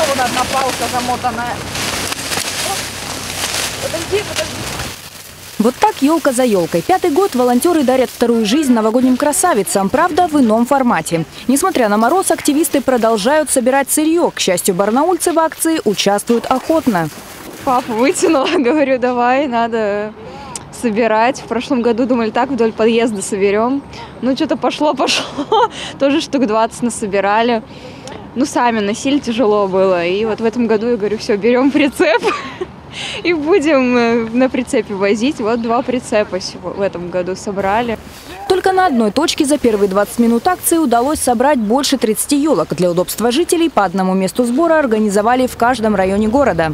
еще вот одна палка замотанная. Подожди, подожди. Вот так елка за елкой. Пятый год волонтеры дарят вторую жизнь новогодним красавицам, правда, в ином формате. Несмотря на мороз, активисты продолжают собирать сырье. К счастью, барнаульцы в акции участвуют охотно. Папу вытянула, говорю, давай, надо собирать. В прошлом году думали, так вдоль подъезда соберем. Ну, что-то пошло-пошло. Тоже штук 20 насобирали. Ну, сами носили, тяжело было. И вот в этом году я говорю, все, берем прицеп и будем э, на прицепе возить. Вот два прицепа сего- в этом году собрали. Только на одной точке за первые 20 минут акции удалось собрать больше 30 елок. Для удобства жителей по одному месту сбора организовали в каждом районе города.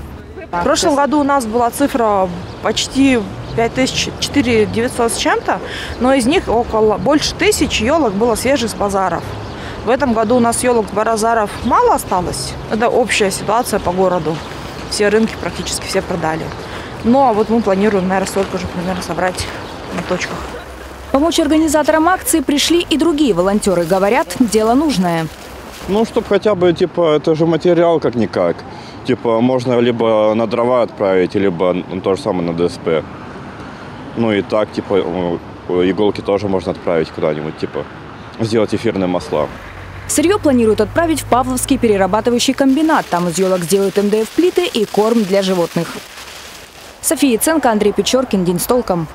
В прошлом году у нас была цифра почти 54 900 с чем-то, но из них около больше тысяч елок было свежих с базаров. В этом году у нас елок с базаров мало осталось. Это общая ситуация по городу. Все рынки практически все продали. Но вот мы планируем, наверное, столько же примерно собрать на точках. Помочь организаторам акции пришли и другие волонтеры. Говорят, дело нужное. Ну, чтобы хотя бы, типа, это же материал как-никак. Типа, можно либо на дрова отправить, либо ну, то же самое на ДСП. Ну и так, типа, иголки тоже можно отправить куда-нибудь, типа, сделать эфирные масла. Сырье планируют отправить в Павловский перерабатывающий комбинат. Там из елок сделают МДФ-плиты и корм для животных. София Ценко, Андрей Печоркин. День с толком.